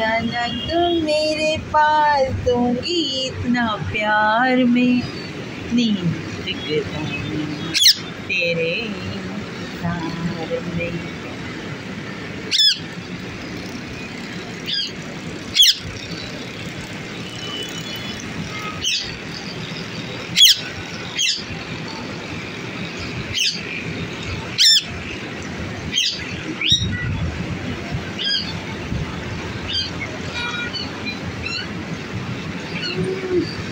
ना तुम मेरे पास दूँगी इतना प्यार में। नींद तेरे प्यार में মা